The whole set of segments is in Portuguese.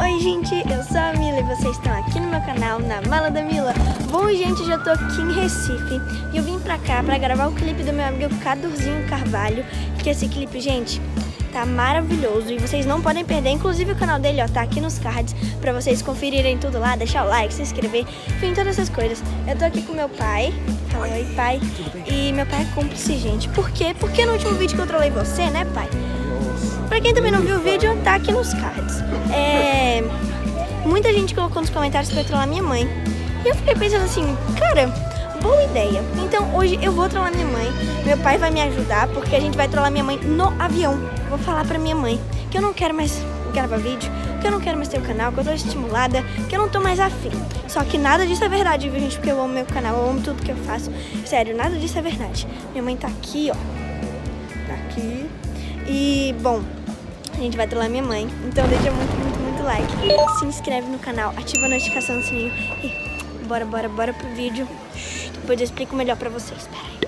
Oi gente, eu sou a Mila e vocês estão aqui no meu canal, na Mala da Mila. Bom gente, já tô aqui em Recife e eu vim pra cá pra gravar o clipe do meu amigo Cadurzinho Carvalho, que esse clipe, gente, tá maravilhoso e vocês não podem perder. Inclusive o canal dele, ó, tá aqui nos cards pra vocês conferirem tudo lá, deixar o like, se inscrever, enfim, todas essas coisas. Eu tô aqui com meu pai, fala oi pai, e meu pai é cúmplice, gente. Por quê? Porque no último vídeo que eu trolei você, né pai? Pra quem também não viu o vídeo, tá aqui nos cards. É... Muita gente colocou nos comentários pra trollar minha mãe. E eu fiquei pensando assim, cara, boa ideia. Então hoje eu vou trollar minha mãe. Meu pai vai me ajudar porque a gente vai trollar minha mãe no avião. Vou falar pra minha mãe que eu não quero mais gravar vídeo, que eu não quero mais ter o canal, que eu tô estimulada, que eu não tô mais afim. Só que nada disso é verdade, viu, gente? Porque eu amo meu canal, eu amo tudo que eu faço. Sério, nada disso é verdade. Minha mãe tá aqui, ó. Tá aqui. E, bom, a gente vai trollar minha mãe. Então deixa muito, muito, muito like. Se inscreve no canal, ativa a notificação do sininho. E bora, bora, bora pro vídeo. Depois eu explico melhor pra vocês. Pera aí.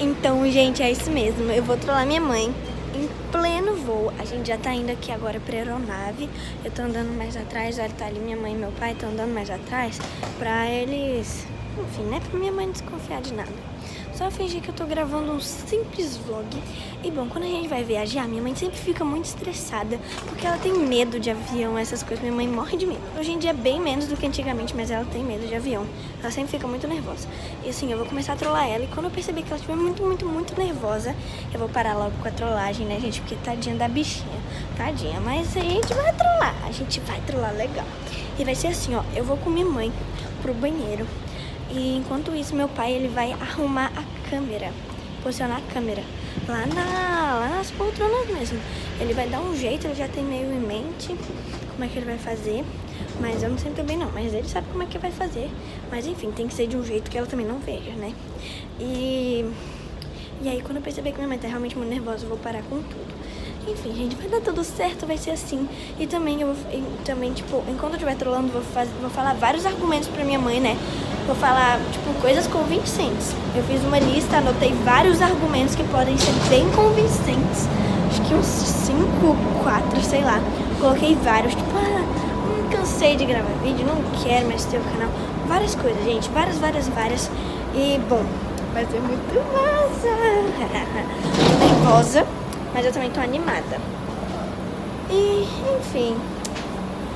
Então, gente, é isso mesmo. Eu vou trollar minha mãe em pleno voo. A gente já tá indo aqui agora pra aeronave. Eu tô andando mais atrás, olha, tá ali minha mãe e meu pai, estão andando mais atrás pra eles... Enfim, né? Pra minha mãe desconfiar de nada. Só fingir que eu tô gravando um simples vlog. E bom, quando a gente vai viajar, minha mãe sempre fica muito estressada, porque ela tem medo de avião, essas coisas. Minha mãe morre de medo. Hoje em dia é bem menos do que antigamente, mas ela tem medo de avião. Ela sempre fica muito nervosa. E assim, eu vou começar a trollar ela. E quando eu perceber que ela estiver muito, muito, muito nervosa, eu vou parar logo com a trollagem, né, gente? Porque tadinha da bichinha. Tadinha. Mas a gente vai trollar. A gente vai trollar legal. E vai ser assim, ó. Eu vou com minha mãe pro banheiro. E enquanto isso, meu pai ele vai arrumar a câmera, posicionar a câmera lá, na, lá nas poltronas mesmo. Ele vai dar um jeito, ele já tem meio em mente como é que ele vai fazer. Mas eu não sei bem não, mas ele sabe como é que vai fazer. Mas enfim, tem que ser de um jeito que ela também não veja, né? E, e aí quando eu perceber que minha mãe tá realmente muito nervosa, eu vou parar com tudo. Enfim, gente, vai dar tudo certo, vai ser assim. E também, eu vou, e também tipo, enquanto eu estiver trolando, vou, fazer, vou falar vários argumentos pra minha mãe, né? Vou falar, tipo, coisas convincentes. Eu fiz uma lista, anotei vários argumentos que podem ser bem convincentes. Acho que uns 5, 4, sei lá. Coloquei vários, tipo, ah, cansei de gravar vídeo, não quero mais ter o canal. Várias coisas, gente, várias, várias, várias. E, bom, vai ser muito massa. Tô nervosa, mas eu também tô animada. E, enfim,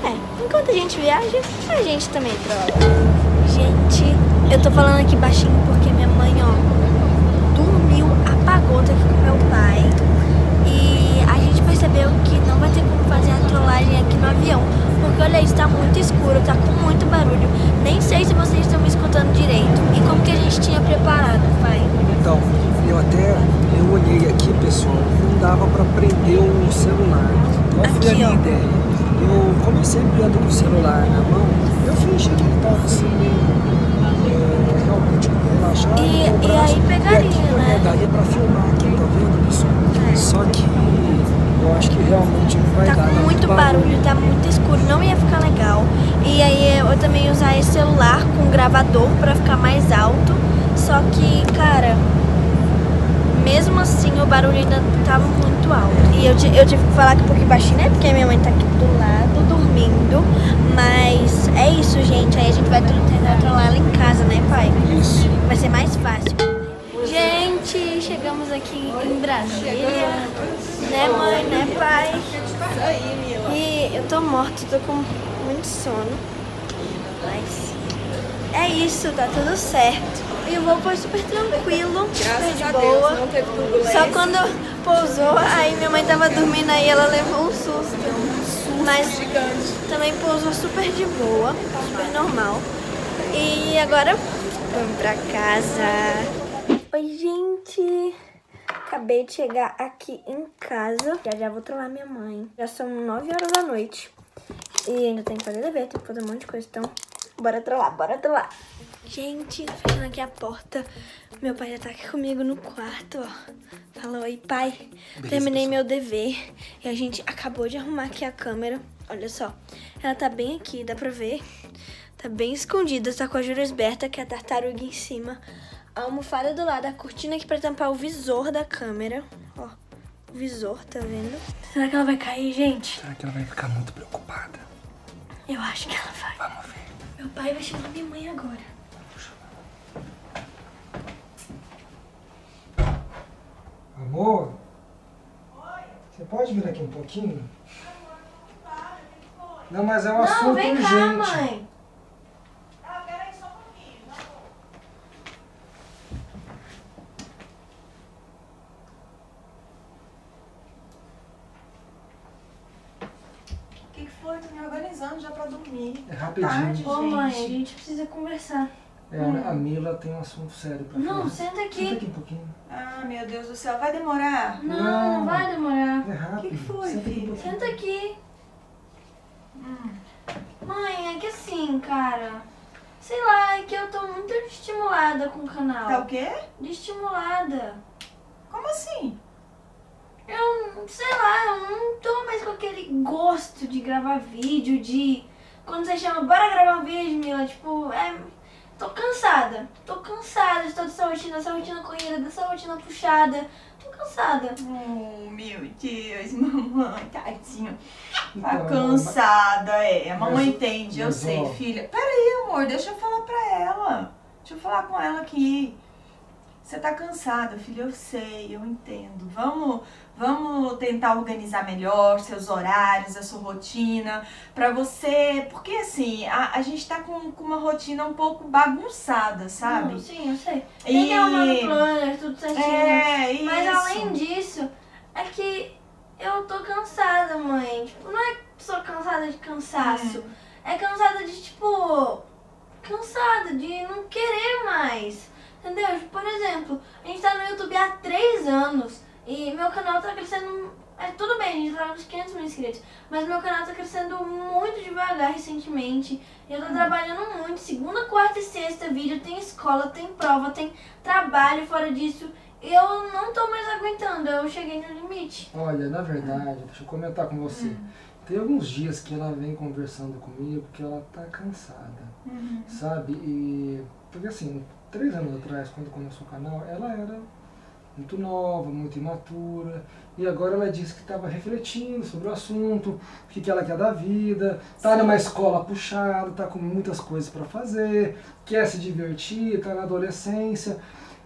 é, enquanto a gente viaja, a gente também trola. Gente, eu tô falando aqui baixinho porque minha mãe, ó, dormiu, apagou, tá aqui com meu pai. E a gente percebeu que não vai ter como fazer a trollagem aqui no avião. Porque olha isso, tá muito escuro, tá com muito barulho. Nem sei se vocês estão me escutando direito. E como que a gente tinha preparado, pai? Então, eu até eu olhei aqui, pessoal, não dava pra prender o celular. Qual foi a minha ó. ideia? Eu, como eu sempre ando com o celular na mão, eu fingi que ele tava assim, é, realmente relaxado. E- com o e braço. aí pegaria, e aqui, né? verdade, é pra filmar aqui, tá vendo, pessoal? É. Só que eu acho que realmente não vai Tá dar. com dá muito barulho, tá muito escuro, não ia ficar legal. E aí eu também usar esse celular com gravador pra ficar mais alto. Só que, cara, mesmo assim o barulho ainda tava muito alto. E eu, eu tive que falar aqui um pouquinho baixinho, né? Porque minha mãe tá aqui do lado, dormindo. Mas é isso, gente. Aí a gente vai tentar trollar ela em casa, né, pai? Isso. Vai ser mais fácil. Gente, chegamos aqui em Brasília. Né, mãe? Né, pai? E eu tô morta, tô com muito sono. Mas é isso, tá tudo certo. E o voo foi super tranquilo, super de boa. não teve turbulência. Só quando pousou, aí minha mãe tava dormindo aí ela levou um susto. Mas também pousou super de boa, super normal. E agora vamos pra casa. Oi, gente! Acabei de chegar aqui em casa. Já já vou trollar minha mãe. Já são 9 horas da noite. E ainda tem que fazer dever, tem que fazer um monte de coisa. Então, bora trollar, bora trollar. Gente, fechando aqui a porta. Meu pai já tá aqui comigo no quarto, ó. Falou, oi, pai. Terminei meu dever. E a gente acabou de arrumar aqui a câmera. Olha só. Ela tá bem aqui, dá pra ver. Tá bem escondida, tá com a Jurisberta, que é a tartaruga em cima. A almofada do lado, a cortina aqui pra tampar o visor da câmera. Ó, o visor, tá vendo? Será que ela vai cair, gente? Será que ela vai ficar muito preocupada? Eu acho que ela vai. Vamos ver. Meu pai vai chamar minha mãe agora. Amor? Você pode vir aqui um pouquinho? Não, mas é um Não, assunto vem cá, urgente. mãe. O que, que foi? Tô me organizando já pra dormir. É rapidinho. Tarde, Ô, mãe, a gente. gente precisa conversar. É, a Mila tem um assunto sério pra Não, falar. senta Senta aqui. aqui um pouquinho. Ah, meu Deus do céu, vai demorar? Não, não Não. vai demorar. É rápido. Que que foi, Senta aqui um filho? pouquinho. Senta aqui. Hum. Mãe, é que assim, cara. Sei lá, é que eu tô muito estimulada com o canal. Tá o quê? Estimulada. Como assim? Eu, sei lá, eu não tô mais com aquele gosto de gravar vídeo, de. Quando você chama, bora gravar um vídeo, Mila, tipo, é. Tô cansada. Tô cansada de toda essa rotina, dessa rotina corrida, dessa rotina puxada. Tô cansada. Oh, meu Deus, mamãe, tadinho. Tá Então, cansada, é. A mamãe mas- entende, eu mas, sei, ó. filha. Peraí, amor, deixa eu falar pra ela. Deixa eu falar com ela aqui. Você tá cansada, filha, eu sei, eu entendo. Vamos, vamos tentar organizar melhor seus horários, a sua rotina, pra você. Porque assim, a, a gente tá com, com uma rotina um pouco bagunçada, sabe? Não, sim, eu sei. Tem que E- arrumar no planner, tudo certinho. É, isso. Mas além disso, é que eu tô cansada, mãe. Tipo, não é só cansada de cansaço. É cansada de, tipo. Cansada de não querer mais. Entendeu? Tipo, Por exemplo, a gente tá no YouTube há três anos e meu canal tá crescendo. É, tudo bem, a gente tá nos 500 mil inscritos, mas meu canal tá crescendo muito devagar recentemente. Eu tô trabalhando muito, segunda, quarta e sexta vídeo, tem escola, tem prova, tem trabalho fora disso. Eu não tô mais aguentando, eu cheguei no limite. Olha, na verdade, deixa eu comentar com você. Hum. Tem alguns dias que ela vem conversando comigo que ela tá cansada, Uhum. sabe? E porque assim, três anos atrás, quando começou o canal, ela era muito nova, muito imatura, e agora ela disse que estava refletindo sobre o assunto, o que, que ela quer da vida, tá numa escola puxada, tá com muitas coisas para fazer, quer se divertir, tá na adolescência.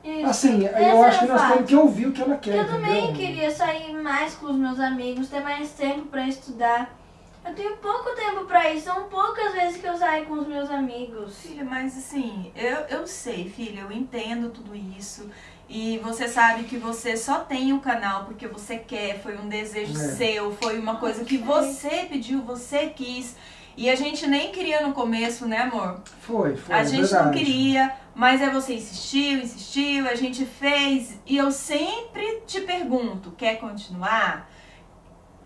Isso. Assim, Esse eu acho que nós fato. temos que ouvir o que ela quer. Eu também entendeu? queria sair mais com os meus amigos, ter mais tempo pra estudar. Eu tenho pouco tempo pra isso, são poucas vezes que eu saio com os meus amigos. Filha, mas assim, eu, eu sei, filha, eu entendo tudo isso. E você sabe que você só tem o canal porque você quer, foi um desejo É. seu, foi uma coisa que você pediu, você quis. E a gente nem queria no começo, né, amor? Foi, foi. a é gente não verdade. queria, mas aí você insistiu, insistiu, a gente fez. E eu sempre te pergunto, quer continuar?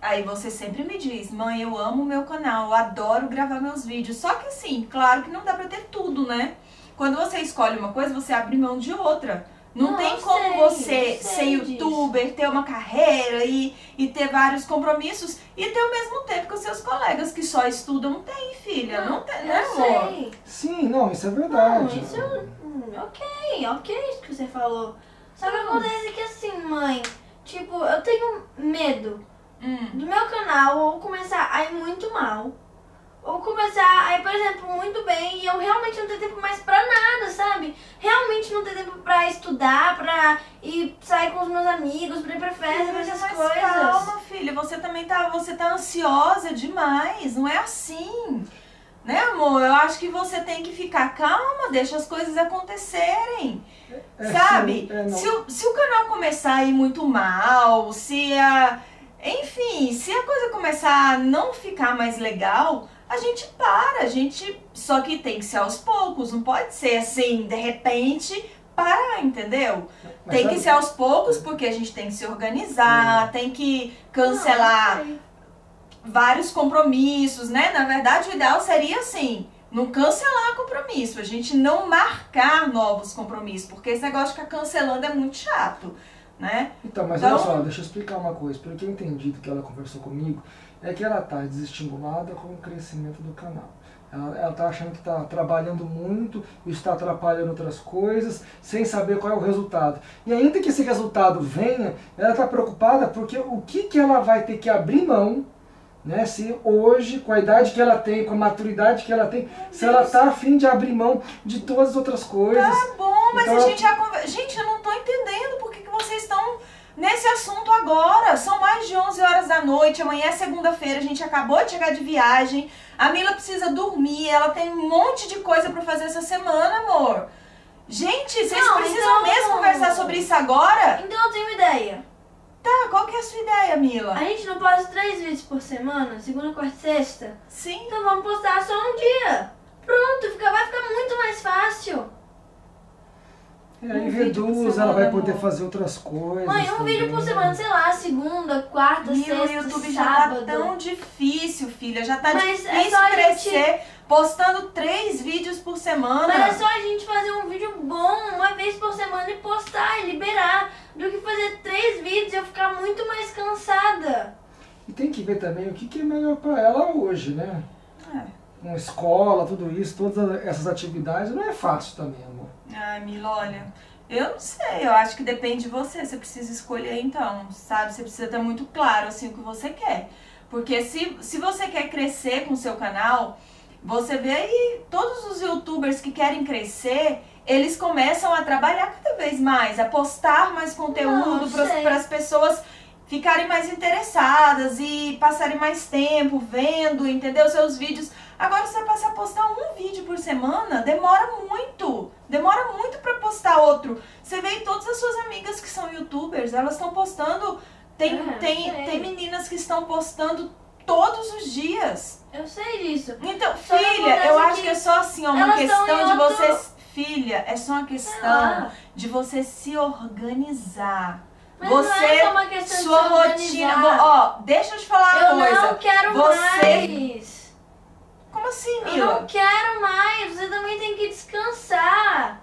Aí você sempre me diz, mãe, eu amo o meu canal, eu adoro gravar meus vídeos. Só que assim, claro que não dá pra ter tudo, né? Quando você escolhe uma coisa, você abre mão de outra. Não, Não, tem como sei, você ser youtuber, ter uma carreira e, e ter vários compromissos e ter o mesmo tempo que os seus colegas que só estudam tem, filha. Não, tem, né, amor? sei. Sim, não, isso é Não, verdade. isso hum, ok, ok isso que você falou. Só que acontece que assim, mãe, tipo, eu tenho medo Hum. do meu canal ou começar a ir muito mal. Ou começar a ir, por exemplo, muito bem e eu realmente não ter tempo mais pra nada, sabe? Realmente não ter tempo pra estudar, pra ir sair com os meus amigos, pra ir pra festa, pra essas mas coisas. calma, filha. Você também tá, você tá ansiosa demais. Não é assim. Né, amor? Eu acho que você tem que ficar calma, deixa as coisas acontecerem. É, sabe? sim, é, se, o, se o canal começar a ir muito mal, se a. Enfim, se a coisa começar a não ficar mais legal, a gente para, a gente. Só que tem que ser aos poucos, não pode ser assim, de repente, parar, entendeu? Mas Tem que ser aos poucos, porque a gente tem que se organizar, tem que cancelar Não, sei. vários compromissos, né? Na verdade, o ideal seria assim, não cancelar compromisso, a gente não marcar novos compromissos, porque esse negócio de ficar cancelando é muito chato, né? Então, mas Então- olha só, deixa eu explicar uma coisa. Pelo que eu entendi do que ela conversou comigo, é que ela está desestimulada com o crescimento do canal. Ela, ela tá achando que está trabalhando muito, está atrapalhando outras coisas, sem saber qual é o resultado. E ainda que esse resultado venha, ela está preocupada porque o que, que ela vai ter que abrir mão Né? Se hoje, com a idade que ela tem, com a maturidade que ela tem, se ela tá afim de abrir mão de todas as outras coisas. Tá bom, mas Então, a gente já conver... Gente, eu não tô entendendo por que, que vocês estão nesse assunto agora. São mais de 11 horas da noite, amanhã é segunda-feira, a gente acabou de chegar de viagem. A Mila precisa dormir, ela tem um monte de coisa pra fazer essa semana, amor. Gente, vocês Não, precisam então- mesmo conversar sobre isso agora? Então eu tenho uma ideia. Tá, qual que é a sua ideia, Mila? A gente não posta três vídeos por semana, segunda, quarta e sexta? Sim. Então vamos postar só um dia. Pronto, fica, vai ficar muito mais fácil. E aí Um reduz, ela vai poder amor. fazer outras coisas. Mãe, um vídeo por também. semana, sei lá, segunda, quarta, o sexta, YouTube já sábado. tá tão difícil, filha. Já tá Mas é difícil a crescer postando três vídeos por semana. Mas é só a gente fazer um vídeo bom uma vez por semana e postar e liberar. Do que fazer três vídeos e eu ficar muito mais cansada. E tem que ver também o que, que é melhor para ela hoje, né? É. Com escola, tudo isso, todas essas atividades, não é fácil também, amor. Ai, Mila, olha, eu não sei, eu acho que depende de você. Você precisa escolher então, sabe? Você precisa ter muito claro assim o que você quer. Porque se, se você quer crescer com o seu canal, você vê aí todos os youtubers que querem crescer, eles começam a trabalhar cada vez mais, a postar mais conteúdo para as pessoas ficarem mais interessadas e passarem mais tempo vendo, entendeu? Seus vídeos. Agora você passar a postar um vídeo por semana, demora muito. Demora muito pra postar outro. Você vê todas as suas amigas que são youtubers, elas estão postando. Tem, É, tem, sei. tem meninas que estão postando todos os dias. Eu sei disso. Então, Só filha, eu acho que que é só assim, ó, uma questão de outro- você. Filha, é só uma questão lá. de você se organizar. Mas você, não é só uma questão de sua se rotina. Ó, deixa eu te falar uma Eu coisa. não quero Você- mais. Como assim, Eu Mila? não quero mais. Você também tem que descansar.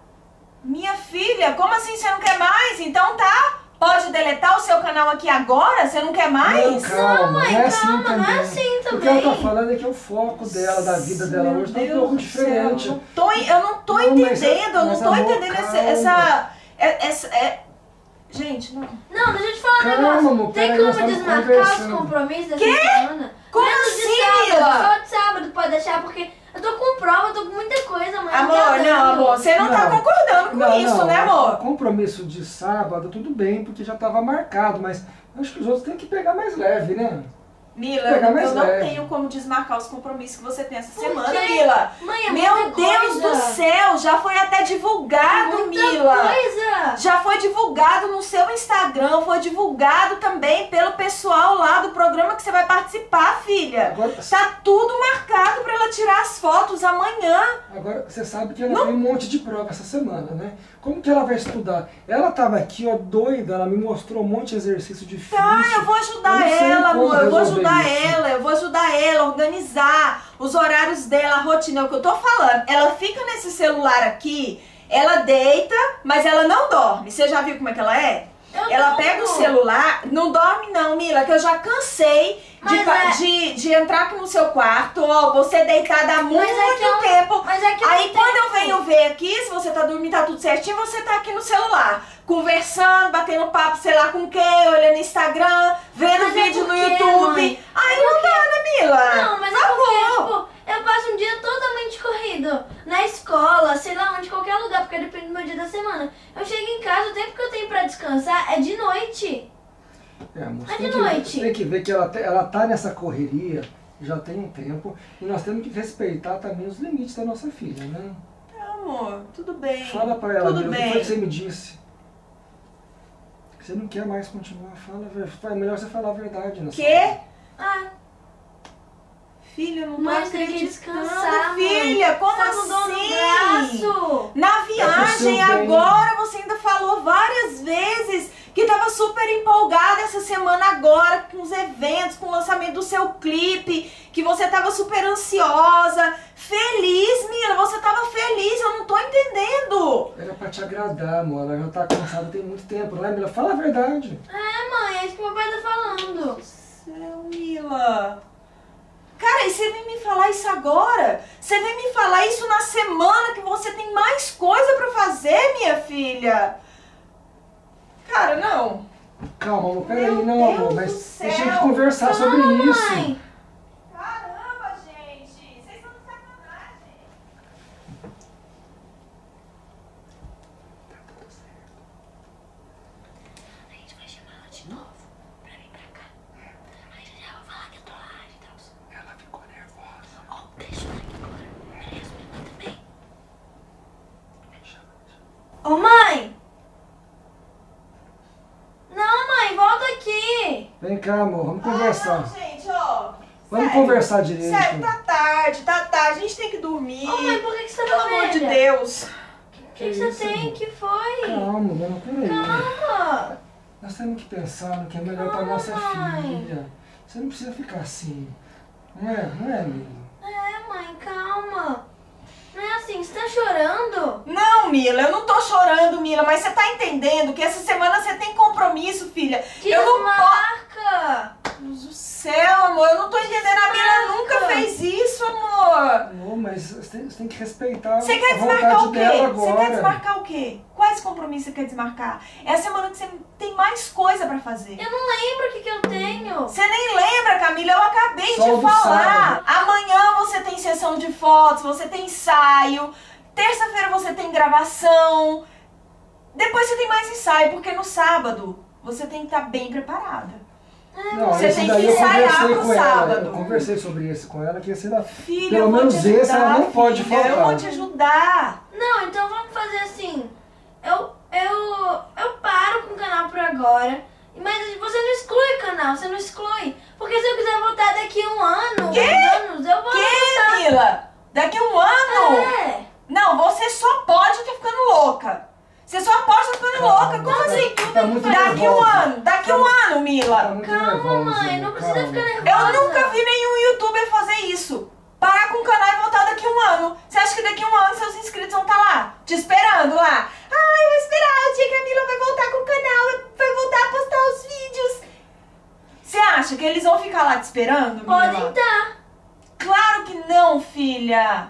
Minha filha, como assim você não quer mais? Então tá. Pode deletar o seu canal aqui agora? Você não quer mais? Não, calma, mãe, não é assim calma, também. não é assim O que ela tá também. falando é que é o foco dela, da vida dela Meu hoje, tá um Deus pouco diferente. Eu não tô, eu não tô Não, mas- entendendo, eu não tô amor, entendendo essa, calma. essa, é- essa, é- Gente, não. Não, deixa eu te falar um Calma, negócio. amor, Tem como desmarcar os compromissos dessa Quê? semana? Como Menos assim, de sábado? Só de sábado pode deixar, porque eu tô com prova, eu tô com muita coisa, mãe. Amor, tá não, dando. amor, você não, tá Não. concordando com Não, isso, não, né, amor? Compromisso de sábado, tudo bem, porque já estava marcado, mas acho que os outros têm que pegar mais leve, né? Mila, eu não leve. tenho como desmarcar os compromissos que você tem essa Por semana, quê? Mila. Mãe, é Meu Deus coisa. do céu, já foi até divulgado, Muita Mila. coisa. Já foi divulgado no seu Instagram, foi divulgado também pelo pessoal lá do programa que você vai participar, filha. Agora, Tá tudo marcado pra ela tirar as fotos amanhã. agora você sabe que ela tem um monte de prova essa semana, né? Como que ela vai estudar? Ela tava aqui, ó, doida, ela me mostrou um monte de exercício difícil. Tá, eu vou ajudar Eu não ela, amor. Eu vou resolver ajudar isso. ela, eu vou ajudar ela a organizar os horários dela, a rotina, é o que eu tô falando. Ela fica nesse celular aqui, ela deita, mas ela não dorme. Você já viu como é que ela é? Eu Ela pega o celular, não dorme não, Mila, que eu já cansei de, é- de, de entrar aqui no seu quarto, ó, você deitada há muito é eu- tempo. Mas é que Aí quando eu venho ver aqui, se você tá dormindo, tá tudo certinho, você tá aqui no celular, conversando, batendo papo, sei lá com quem, olhando Instagram, vendo Mas é vídeo no porque, YouTube. mãe? Aí não dá, né, Mila? Não, mas Por é porque, tipo, eu passo um dia totalmente corrido. Na escola, sei lá onde, qualquer lugar, porque depende do meu dia da semana. Eu chego em casa, o tempo que eu tenho pra descansar é de noite. É, amor, tem de que, noite? você tem que ver que ela, ela tá nessa correria já tem um tempo e nós temos que respeitar também os limites da nossa filha, né? Amor, tudo bem. Fala pra ela, Tudo Mila, o que bem. foi que você me disse? Que Você não quer mais continuar, fala, é melhor você falar a verdade. Quê? hora. Ah, Filha, eu não tô mas tem que acreditando, descansar, filha. mãe. Como tá assim? braço. Na É viagem agora, você ainda falou várias vezes que tava super empolgada essa semana agora com os eventos, com o lançamento do seu clipe, que você tava super ansiosa, feliz, Mila, você tava feliz, eu não tô entendendo. Era pra te agradar, amor. Ela já tá cansada tem muito tempo, não é, Mila? Fala a verdade. É, mãe, é isso que meu pai tá falando. Céu, Mila. Cara, e você vem me falar isso agora? Você vem me falar isso na semana que você tem mais coisa pra fazer, minha filha? Cara, não. Calma, amor, peraí, não, Deus amor, mas a gente conversar sobre Calma, isso. mãe. Cá, amor. Vamos conversar. Ah, não, gente, ó. Vamos sério. conversar direito. Sério, tá tarde, tá tarde. A gente tem que dormir. Ô mãe, por que, que você Pelo tá amor de? Deus. O que, que você isso, tem? amor? que foi? Calma, dona, peraí. Calma. Nós temos que pensar no que é melhor pra Calma, nossa mãe. filha. Você não precisa ficar assim. Não é, não é, amigo? É, mãe, calma. Não é assim, você tá chorando? Não, Mila, eu não tô chorando, Mila, mas você tá entendendo que essa semana você tem compromisso, filha. eu não Desmarca. Céu, amor, eu não tô entendendo. A Mila nunca fez isso, amor. Ô, mas você tem, você tem que respeitar Você quer a vontade desmarcar o quê? dela Você quer desmarcar o quê? Quais compromissos você quer desmarcar? É a semana que você tem mais coisa pra fazer. Eu não lembro o que, que eu tenho. Você nem lembra, Camila, eu acabei Só de falar. Amanhã você tem sessão de fotos, você tem ensaio. Terça-feira você tem gravação. Depois você tem mais ensaio, porque no sábado você tem que estar bem preparada. Não, Você tem que eu ensaiar pro com ela. sábado. Eu conversei sobre isso com ela, que esse era... Filha, Pelo eu menos ajudar, esse ela não pode filha. Eu faltar. vou te ajudar. Não, então vamos fazer assim. Eu, eu, eu paro com o canal por agora. Mas você não exclui o canal, você não exclui. Porque se eu quiser voltar daqui a um ano, Quê? uns anos, eu vou Que, Mila? Daqui a um ano? É. Não, você só pode estar ficando louca. Você só estar ficando louca. Como tá- assim? tá muito daqui um nervosa. ano, daqui um ano, Tá Mila. muito Calma, nervosa, mãe, não precisa calma. ficar nervosa. Eu nunca vi nenhum youtuber fazer isso. Parar com o canal e voltar daqui um ano. Você acha que daqui um ano seus inscritos vão estar lá, te esperando lá? Ah, eu vou esperar o dia que a Mila vai voltar com o canal, vai voltar a postar os vídeos. Você acha que eles vão ficar lá te esperando, Podem Mila? estar. Claro que não, filha.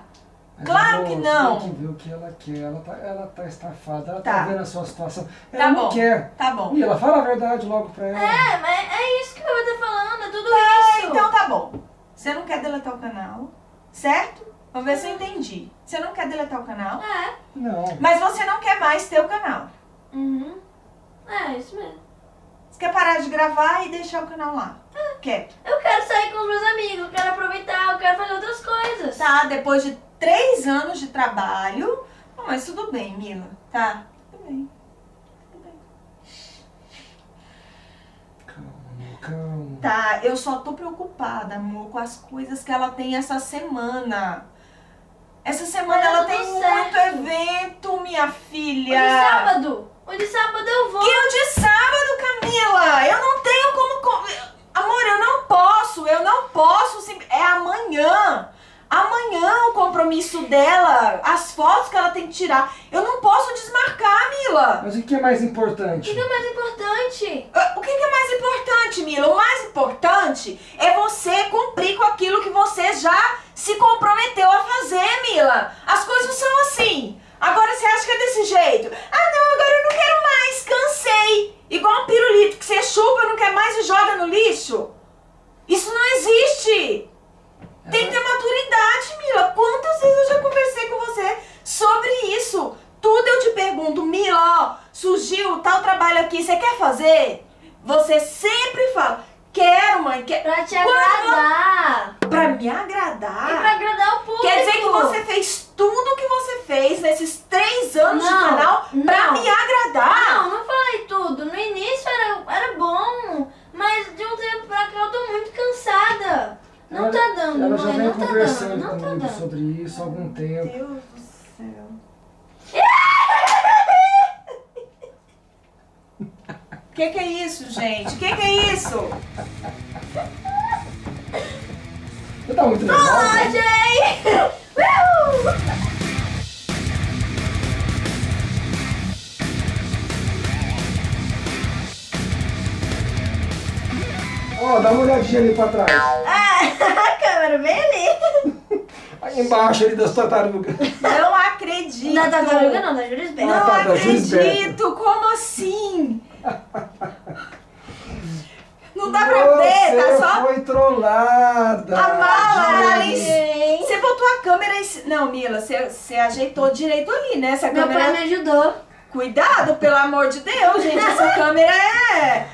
Claro amor, que você não. tem que ver o que ela quer. Ela tá, ela tá estafada, ela Tá. tá, vendo a sua situação. Ela Tá não bom. quer. Tá bom. E ela fala a verdade logo pra ela. É, mas é isso que eu vou estar falando, é tudo Ah, isso. então tá bom. Você não quer deletar o canal, certo? Vamos ver se eu entendi. Você não quer deletar o canal, É. Não. mas você não quer mais ter o canal. Uhum. É, isso mesmo. Você quer parar de gravar e deixar o canal lá. Quer. Eu quero sair com os meus amigos, eu quero aproveitar, eu quero fazer outras coisas. Tá, depois de três anos de trabalho. Não, mas tudo bem, Mila. Tá? Tudo bem. Tudo bem. Calma, calma. Tá, eu só tô preocupada, amor, com as coisas que ela tem essa semana. Essa semana ela tem certo. muito evento, minha O filha. de sábado. O de sábado eu vou. E o de sábado, Camila? Eu não tenho como. co- Amor, eu não posso, eu não posso. sim- É amanhã. Amanhã o compromisso dela, as fotos que ela tem que tirar. Eu não posso desmarcar, Mila. Mas o que é mais O importante? que que é mais importante? Ah, O que que é mais importante, Mila? O mais importante é você cumprir com aquilo que você já se comprometeu a fazer, Mila. As coisas são assim. Agora você acha que é desse jeito? Ah, não, agora eu não quero mais, cansei. Igual um pirulito que você chupa, não quer mais e joga no lixo. Isso não existe. Tem que ter maturidade, Mila. Quantas vezes eu já conversei com você sobre isso? Tudo eu te pergunto, Mila, ó, surgiu tal trabalho aqui, você quer fazer? Você sempre fala, quero, mãe, quero. Pra te Quando- agradar. Pra me E agradar. pra agradar o público. Quer dizer que você fez tudo que você fez nesses três anos de Não, canal pra não. me agradar? Não, não falei tudo. No início era, era bom, mas de um tempo pra cá eu tô muito cansada. Não Ela- tá dando, Ela já mãe, vem não tá dando, não tá dando. sobre isso há algum tempo. Deus do céu. Que que é isso, gente? Que que é isso? Você tá muito nervosa? Colagem! Uh! Ó, dá uma olhadinha ali pra trás. Ah, a câmera bem ali. Aí embaixo ali das tartarugas. Não acredito. Da tartaruga não, da Jurisberto. Não Ah, tá, acredito. Como assim? Não dá pra ver, Você tá só... foi trollada. A mala tá ali. Você botou a câmera em... ci- Não, Mila, você, você ajeitou direito ali, né? Essa Meu câmera... pai me ajudou. Cuidado, pelo amor de Deus, gente. Essa câmera é...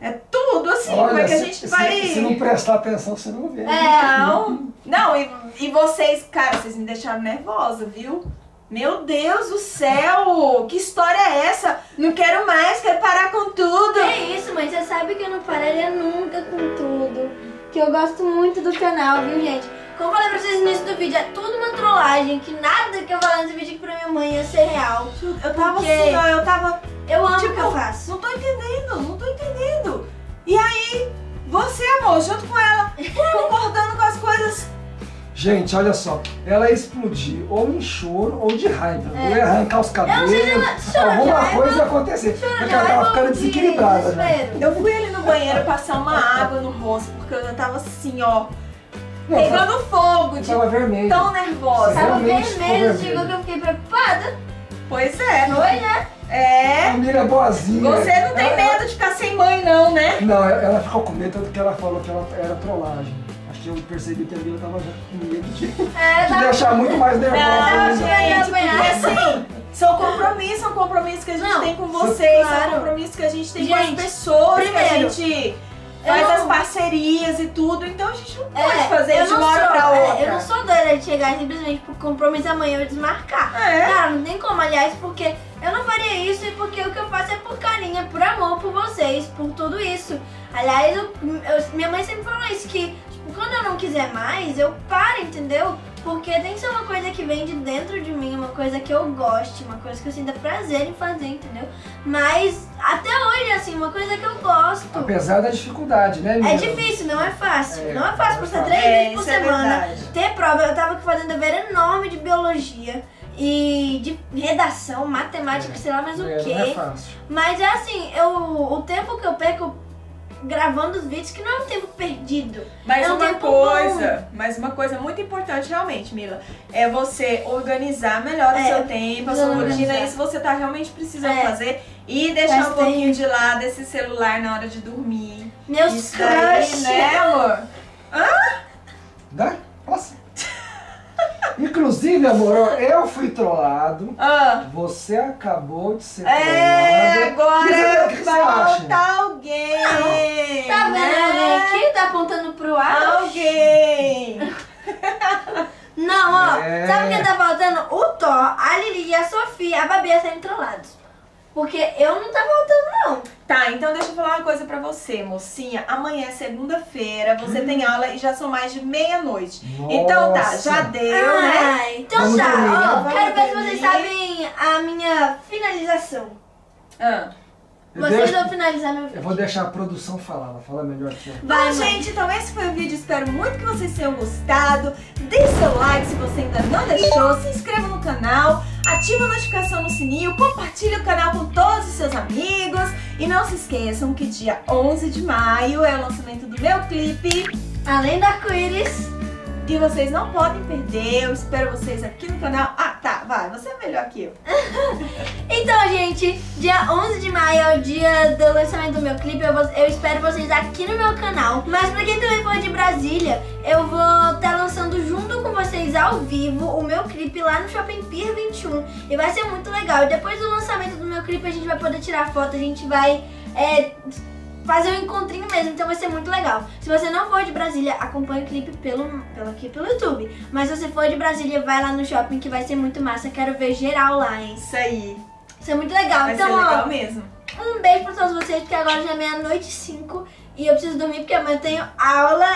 É tudo assim. Como é Olha, que a se, gente se- vai... se não prestar atenção, você não vê. É, não. Não, e, e vocês, cara, vocês me deixaram nervosa, viu? Meu Deus do céu! Que história é essa? Não quero mais, quero parar com tudo. É isso, mãe. Você sabe que eu não pararia nunca com tudo. Que eu gosto muito do canal, viu, gente? Como eu falei pra vocês no início do vídeo, é tudo uma trollagem. Que nada que eu falar nesse vídeo aqui pra minha mãe ia ser real. Eu tava Porque assim, ó, eu tava. Eu amo o Tipo, que eu faço. Não tô entendendo, não tô entendendo. E aí, você, amor, junto com ela, concordando com as coisas. Gente, olha só, ela ia explodir ou em choro ou de raiva. É. Ia arrancar os cabelos, alguma raiva, coisa ia acontecer. Porque ela tava ficando desequilibrada, né? Eu fui ali no banheiro passar uma água no rosto, porque eu tava assim, ó, Não, tava, pegando fogo, de tava vermelho. tão nervosa. Tava vermelho, vermelho. chegou que eu fiquei preocupada. Pois é. Foi, né? É. Família boazinha. Você não tem Ela- medo de ficar sem mãe, não, né? Não, ela ela ficou com medo, tanto que ela falou que ela era trollagem. Que eu percebi que a Mila tava já com medo de, É, de deixar muito mais nervosa Não, gente, porque apanhar. assim, são compromissos, são compromissos que a gente Não, tem com são- vocês, claro. são compromissos que a gente tem com Gente, as pessoas, que primeiro, a gente faz não- as parcerias e tudo, então a gente não pode É, fazer eu de uma hora pra é, outra. eu não sou doida de chegar simplesmente por compromisso amanhã eu desmarcar. É. Cara, não tem como, aliás, porque eu não faria isso e porque o que eu faço é por carinho, é por amor por vocês, por tudo isso. Aliás, eu- eu- minha mãe sempre falou isso, que quando eu não quiser mais, eu paro, entendeu? Porque tem que ser uma coisa que vem de dentro de mim, uma coisa que eu goste, uma coisa que eu sinta prazer em fazer, entendeu? Mas até hoje, assim, uma coisa que eu gosto. Apesar da dificuldade, né, Mila? É difícil, não é fácil. É, não é fácil é passar fácil. três É, vezes por é semana. verdade. ter prova, eu tava fazendo dever enorme de biologia e de redação, matemática, É. sei lá mais o É, quê. Não é fácil. Mas é assim, eu, o tempo que eu perco gravando os vídeos, que não é um tempo perdido. Mas É um uma tempo coisa, mas uma coisa muito importante realmente, Mila, é você organizar melhor o É, seu tempo, a sua organizar. rotina, isso você tá realmente precisando É. fazer e deixar Faz um pouquinho de lado esse celular na hora de dormir. Meus Isso daí, crush. né, amor? Dá? Posso? Inclusive, amor, eu fui trollado. Ah, Você acabou de ser é, trollada. O que você- agora o que acha? falta alguém. Tá vendo né? alguém aqui? Tá apontando pro ar? Alguém. Não, ó. É. Sabe quem tá faltando? O Thor, a Lili e a Sofia, a Babi sendo trollados. Porque eu não tá faltando, não. Tá, então deixa eu falar uma coisa pra você, mocinha. Amanhã é segunda-feira, você tem aula e já são mais de meia-noite. Então tá, já deu, né? Ai, então Vamos tá. né? ó, Vamos quero ver se vocês sabem a minha finalização. Ah. Eu, Vocês deixo- vão finalizar meu eu vídeo. vou deixar a produção falar, ela fala melhor que eu. Vai, Bom, gente, então esse foi o vídeo. Espero muito que vocês tenham gostado. Dê seu like se você ainda não deixou. Se inscreva no canal. Ativa a notificação no sininho. Compartilhe o canal com todos os seus amigos. E não se esqueçam que dia 11 de maio é o lançamento do meu clipe. Além do arco-íris, E vocês não podem perder. Eu espero vocês aqui no canal. Ah, tá. Vai. Você é melhor que eu. Então, gente, dia 11 de maio é o dia do lançamento do meu clipe. Eu, vou- eu espero vocês aqui no meu canal. Mas pra quem também for de Brasília, eu vou estar lançando junto com vocês ao vivo o meu clipe lá no Shopping Pier 21. E vai ser muito legal. E depois do lançamento do meu clipe, a gente vai poder tirar foto, a gente vai é, fazer um encontrinho mesmo. Então vai ser muito legal. Se você não for de Brasília, acompanhe o clipe pelo, pelo, aqui pelo YouTube. Mas se você for de Brasília, vai lá no shopping que vai ser muito massa. Quero ver geral lá, hein? Isso aí. Isso é muito legal. Vai então, ser legal ó, mesmo. um beijo pra todos vocês, porque agora já é meia-noite e cinco e eu preciso dormir porque amanhã eu tenho aula.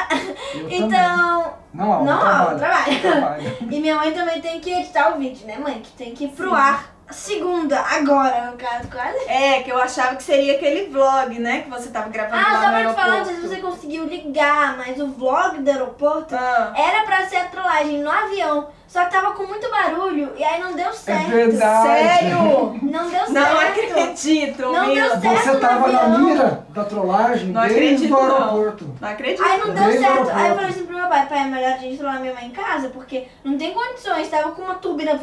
Eu também. então. Não, aula, Não, aula, trabalho. trabalho. Trabalho. E minha mãe também tem que editar o vídeo, né, mãe? Que tem que ir pro ar segunda, agora, no caso, quase. É, que eu achava que seria aquele vlog, né? Que você tava gravando Ah, lá só no pra te falar, não aeroporto. sei se você conseguiu ligar, mas o vlog do aeroporto Ah. era pra ser a trollagem no avião. Só que tava com muito barulho e aí não deu É certo. verdade. Sério? Não deu certo. Não acredito, Não Mila. deu certo. Você no tava na mira da trollagem Não desde acredito, o não. aeroporto. Não acredito. Aí não deu Desde certo. aeroporto. Aí eu falei assim meu pai, pai, é melhor a gente trollar minha mãe em casa, porque não tem condições. Tava com uma turbina.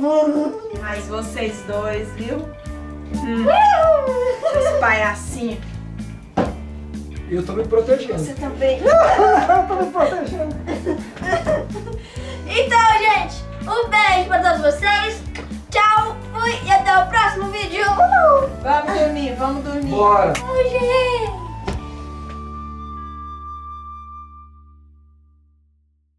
Mas vocês dois, viu? Hum, seus palhacinhos. Eu tô me protegendo. Você também. Eu tô me protegendo. Então, gente, um beijo pra todos vocês. Tchau, fui e até o próximo vídeo. Vamos dormir, vamos dormir. Bora. Oi, gente.